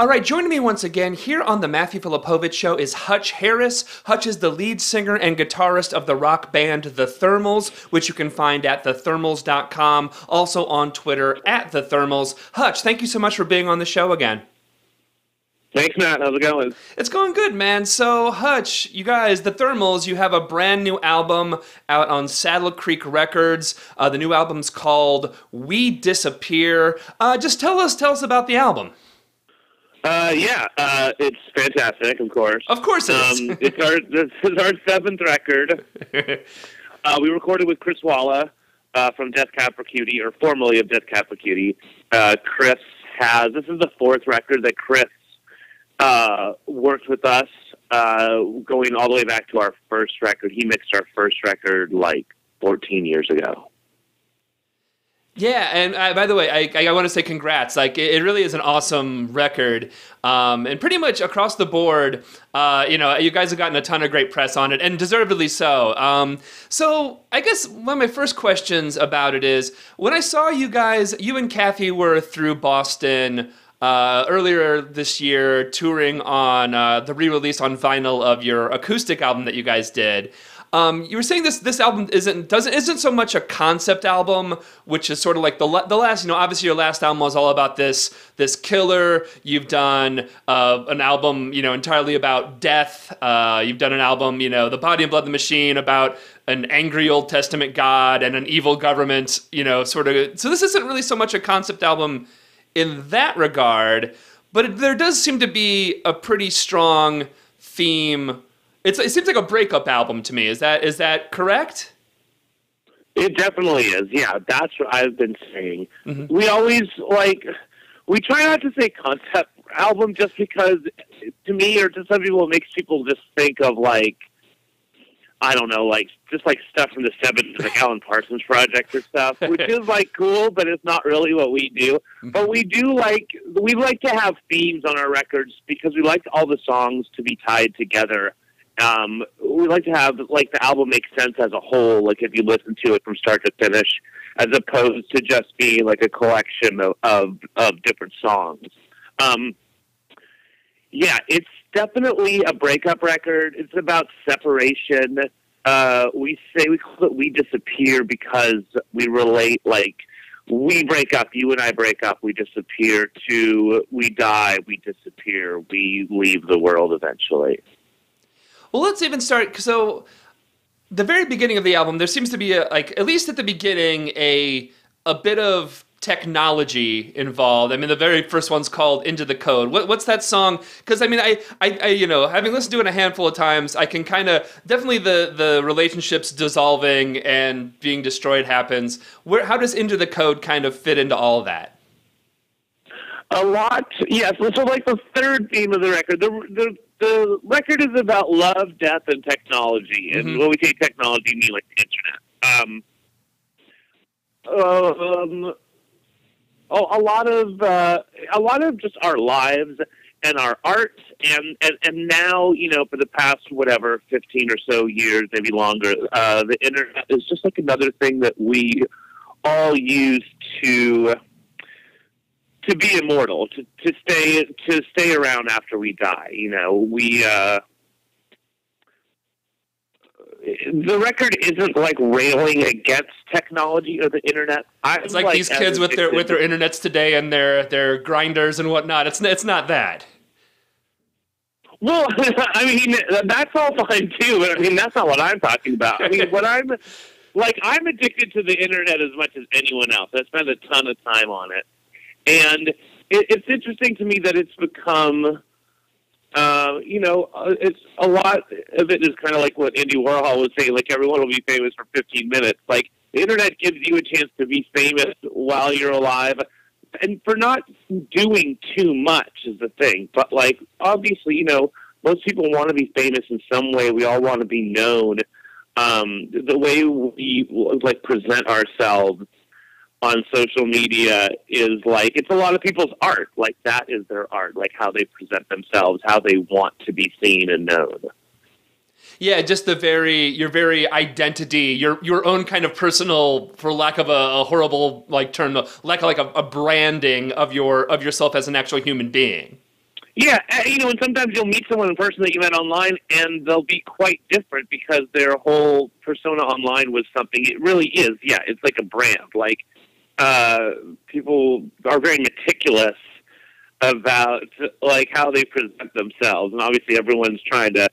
All right, joining me once again here on the Matthew Filipowicz Show is Hutch Harris. Hutch is the lead singer and guitarist of the rock band The Thermals, which you can find at thethermals.com, also on Twitter at The Thermals. Hutch, thank you so much for being on the show again. Thanks, Matt. How's it going? It's going good, man. So, Hutch, you guys, the Thermals, you have a brand new album out on Saddle Creek Records. Uh, the new album's called We Disappear. Uh, just tell us, tell us about the album. Uh, yeah, uh, it's fantastic, of course. Of course it is. Um, it's our this is our seventh record. Uh, we recorded with Chris Walla uh, from Death Cab for Cutie, or formerly of Death Cab for Cutie. Uh, Chris has this is the fourth record that Chris uh, worked with us, uh, going all the way back to our first record. He mixed our first record like 14 years ago. Yeah, and uh, by the way, I, I want to say congrats. Like, it, it really is an awesome record, um, and pretty much across the board, uh, you know, you guys have gotten a ton of great press on it, and deservedly so. Um, so, I guess one of my first questions about it is when I saw you guys, you and Kathy were through Boston. Uh, earlier this year, touring on uh, the re-release on vinyl of your acoustic album that you guys did. Um, you were saying this this album isn't doesn't isn't so much a concept album, which is sort of like the the last you know obviously your last album was all about this this killer. You've done uh, an album you know entirely about death. Uh, you've done an album you know the Body and Blood of the Machine about an angry Old Testament God and an evil government. You know sort of so this isn't really so much a concept album in that regard, but there does seem to be a pretty strong theme it's, it seems like a breakup album to me. Is that is that correct? It definitely is. Yeah, that's what I've been saying. Mm-hmm. We always like we try not to say concept album just because to me or to some people it makes people just think of like I don't know, like just like stuff from the seventies, like Alan Parsons Project or stuff, which is like cool, but it's not really what we do. Mm-hmm. But we do like we like to have themes on our records because we like all the songs to be tied together um, we like to have like the album make sense as a whole, like if you listen to it from start to finish, as opposed to just being like a collection of of, of different songs. Um, yeah, it's definitely a breakup record. It's about separation. Uh, we say we call it "We Disappear" because we relate like we break up, you and I break up, we disappear. To we die, we disappear. We leave the world eventually. Well, let's even start. So, the very beginning of the album, there seems to be a like at least at the beginning a a bit of technology involved. I mean, the very first one's called "Into the Code." What, what's that song? Because I mean, I, I, I, you know, having listened to it a handful of times, I can kind of definitely the the relationships dissolving and being destroyed happens. Where how does "Into the Code" kind of fit into all that? A lot, yes. So, like the third theme of the record, the the the record is about love, death, and technology. And mm-hmm. when we say technology, we mean like the internet. Um, um, oh, a lot of uh, a lot of just our lives and our art, and, and and now you know for the past whatever fifteen or so years, maybe longer, uh, the internet is just like another thing that we all use to to be immortal, to, to stay to stay around after we die. You know, we uh, the record isn't like railing against technology or the internet. I, it's like, like these kids with their with their internets today and their their grinders and whatnot. It's it's not that. Well, I mean that's all fine too, but I mean that's not what I'm talking about. I mean what I'm like I'm addicted to the internet as much as anyone else. I spend a ton of time on it. And it, it's interesting to me that it's become, uh, you know, uh, it's a lot of it is kind of like what Andy Warhol was saying, like everyone will be famous for 15 minutes. Like the internet gives you a chance to be famous while you're alive. And for not doing too much is the thing. But like, obviously, you know, most people want to be famous in some way. We all want to be known. Um, the way we like present ourselves on social media is like it's a lot of people's art. Like that is their art, like how they present themselves, how they want to be seen and known. Yeah, just the very your very identity, your your own kind of personal, for lack of a, a horrible like term, like like a, a branding of your of yourself as an actual human being. Yeah, uh, you know, and sometimes you'll meet someone in person that you met online, and they'll be quite different because their whole persona online was something. It really is. Yeah, it's like a brand. Like uh, people are very meticulous about like how they present themselves, and obviously everyone's trying to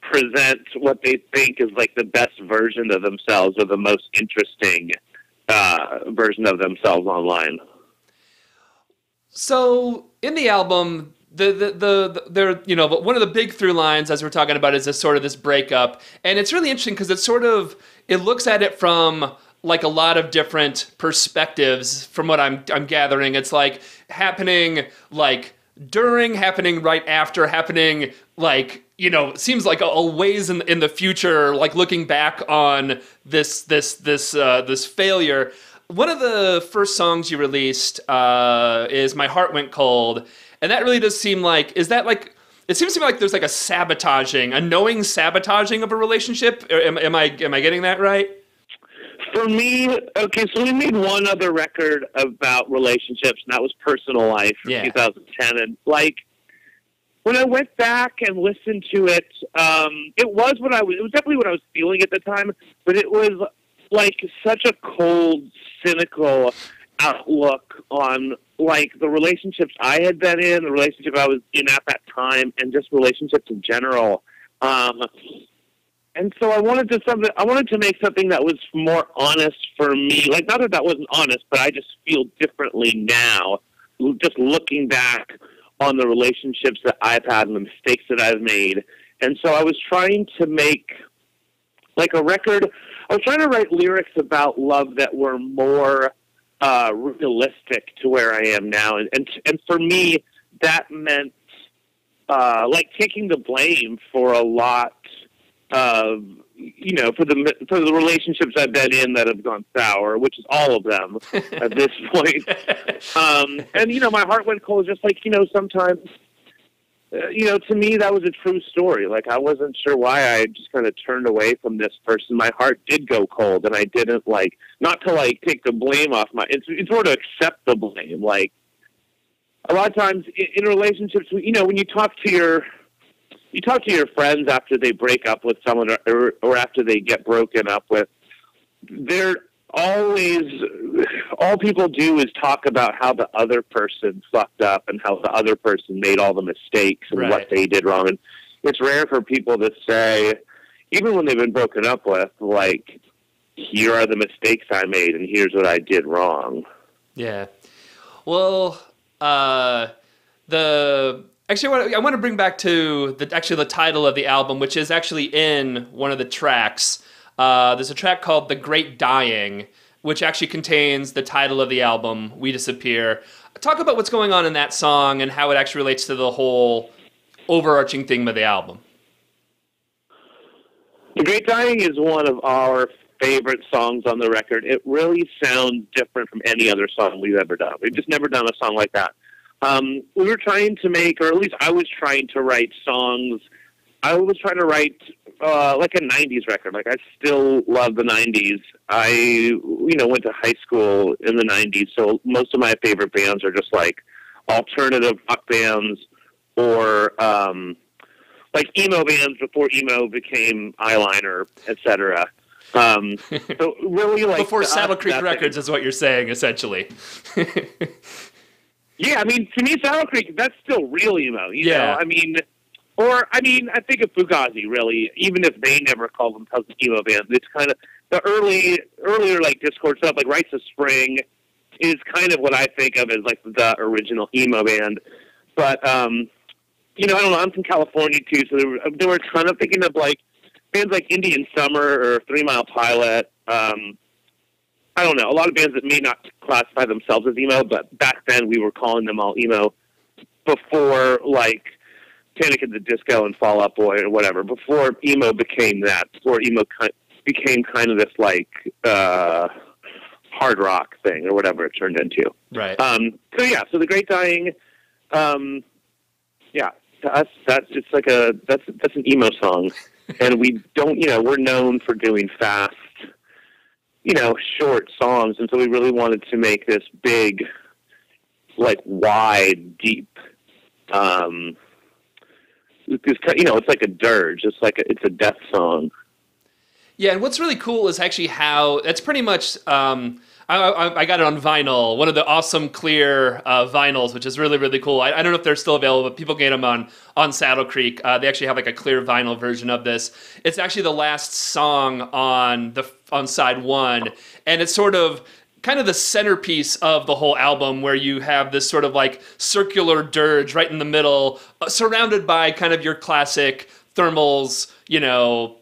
present what they think is like the best version of themselves or the most interesting uh, version of themselves online. So in the album, the, the the the there you know one of the big through lines as we're talking about is this sort of this breakup, and it's really interesting because it's sort of it looks at it from like a lot of different perspectives from what I'm I'm gathering. It's like happening like during, happening right after, happening like you know seems like a, a ways in in the future, like looking back on this this this uh, this failure. One of the first songs you released uh, is "My Heart Went Cold," and that really does seem like is that like it seems to me like there's like a sabotaging, a knowing sabotaging of a relationship. Am, am I am I getting that right? For me, okay, so we made one other record about relationships, and that was Personal Life from Yeah. 2010. And like, when I went back and listened to it, um, it was what I was. It was definitely what I was feeling at the time, but it was like such a cold, cynical outlook on like the relationships I had been in, the relationship I was in at that time, and just relationships in general. Um, and so I wanted to something. I wanted to make something that was more honest for me. Like not that that wasn't honest, but I just feel differently now. Just looking back on the relationships that I've had and the mistakes that I've made, and so I was trying to make like a record. I was trying to write lyrics about love that were more uh, realistic to where I am now, and and, and for me that meant uh, like taking the blame for a lot of you know for the for the relationships I've been in that have gone sour, which is all of them at this point. Um, and you know, my heart went cold. Just like you know, sometimes. Uh, you know, to me, that was a true story. Like, I wasn't sure why I just kind of turned away from this person. My heart did go cold, and I didn't like not to like take the blame off my. It's it's more to accept the blame. Like, a lot of times in, in relationships, you know, when you talk to your you talk to your friends after they break up with someone or, or, after they get broken up with, they're always all people do is talk about how the other person fucked up and how the other person made all the mistakes and Right. what they did wrong. And it's rare for people to say, even when they've been broken up with, like, here are the mistakes I made and here's what I did wrong. Yeah. Well, uh, the actually, I want, to, bring back to the actually the title of the album, which is actually in one of the tracks. Uh, there's a track called "The Great Dying," which actually contains the title of the album, "We Disappear." Talk about what's going on in that song and how it actually relates to the whole overarching theme of the album. The Great Dying is one of our favorite songs on the record. It really sounds different from any other song we've ever done. We've just never done a song like that. Um, we were trying to make, or at least I was trying to write songs. I was trying to write uh, like a '90s record. Like I still love the '90s. I, you know, went to high school in the '90s, so most of my favorite bands are just like alternative rock bands or um, like emo bands before emo became eyeliner, etc. Um, so really, like Before Saddle Creek Records is what you're saying, essentially. Yeah, I mean, to me, Saddle Creek, that's still real emo. You Yeah. know, I mean, or I mean, I think of Fugazi really, even if they never call themselves an emo band. It's kind of the early, earlier like Dischord stuff, like Rites of Spring, is kind of what I think of as like the original emo band. But um, you know, I don't know. I'm from California too, so there were, there were a ton of thinking of like bands like Indian Summer or Three Mile Pilot. Um, I don't know. A lot of bands that may not classify themselves as emo, but back then we were calling them all emo before like Panic at the Disco and Fall Out Boy or whatever. Before emo became that, before emo became kind of this like uh, hard rock thing or whatever it turned into. right. Um, so yeah, so the Great Dying, um, yeah, to us that's it's like a that's that's an emo song, and we don't you know we're known for doing fast, you know, short songs, and so we really wanted to make this big, like wide, deep Um, it's, you know, it's like a dirge. It's like a, it's a death song. Yeah, and what's really cool is actually how that's pretty much. Um, I, I, I, got it on vinyl, one of the awesome clear uh, vinyls, which is really really cool. I, I, don't know if they're still available, but people get them on on Saddle Creek. Uh, they actually have like a clear vinyl version of this. It's actually the last song on the on side one, and it's sort of kind of the centerpiece of the whole album where you have this sort of like circular dirge right in the middle uh, surrounded by kind of your classic thermals you know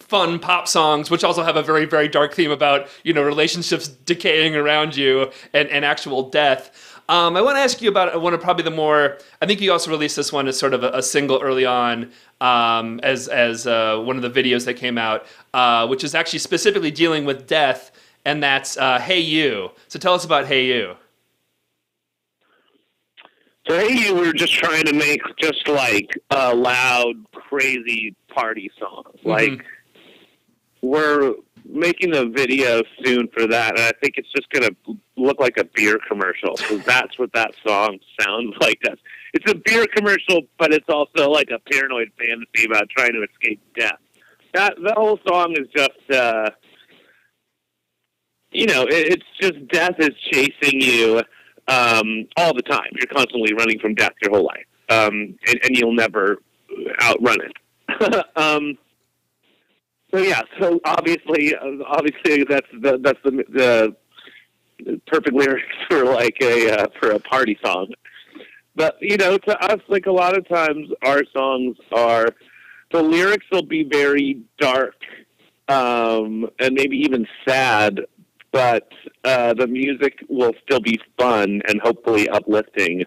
fun pop songs, which also have a very, very dark theme about, you know, relationships decaying around you and, and actual death. Um, I want to ask you about one of probably the more. I think you also released this one as sort of a, a single early on, um, as as uh, one of the videos that came out, uh, which is actually specifically dealing with death, and that's uh, "Hey You." So tell us about "Hey You." So "Hey You," we were just trying to make just like a loud, crazy party song, mm-hmm. like we're making a video soon for that, and I think it's just going to look like a beer commercial because that's what that song sounds like. That's it's a beer commercial, but it's also like a paranoid fantasy about trying to escape death. That the whole song is just, uh, you know, it, it's just death is chasing you um, all the time. You're constantly running from death your whole life, um, and, and you'll never outrun it. um, so yeah, so obviously, uh, obviously that's the that's the, the perfect lyrics for like a uh, for a party song. But you know, to us, like a lot of times, our songs are the lyrics will be very dark um, and maybe even sad, but uh, the music will still be fun and hopefully uplifting.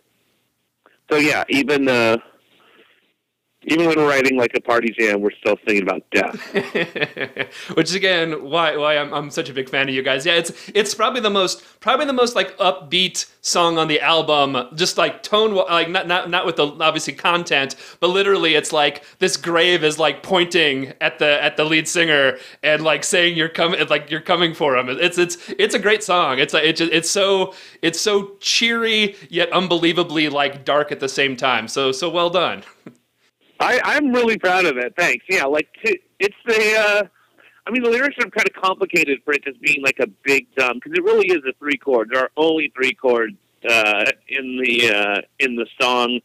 So yeah, even uh, even when we're writing like a party jam, we're still thinking about death. Which is again why why I'm, I'm such a big fan of you guys. Yeah, it's it's probably the most probably the most like upbeat song on the album. Just like tone like not not not with the obviously content, but literally it's like this grave is like pointing at the at the lead singer and like saying you're coming like you're coming for him. It's it's it's a great song. It's a, it's it's so it's so cheery yet unbelievably like dark at the same time. So so well done. I, I'm really proud of it. Thanks. Yeah, like it's the. Uh, I mean, the lyrics are kind of complicated for it just being like a big dumb because it really is a three chord. There are only three chords uh, in the uh, in the song.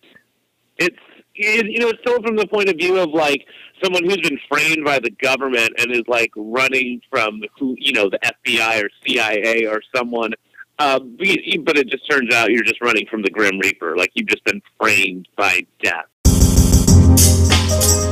It's it, you know it's told from the point of view of like someone who's been framed by the government and is like running from who you know the FBI or CIA or someone. Uh, but it just turns out you're just running from the Grim Reaper. Like you've just been framed by death Bye.